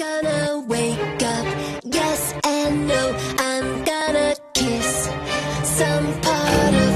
gonna wake up. Yes and no, I'm gonna kiss some part of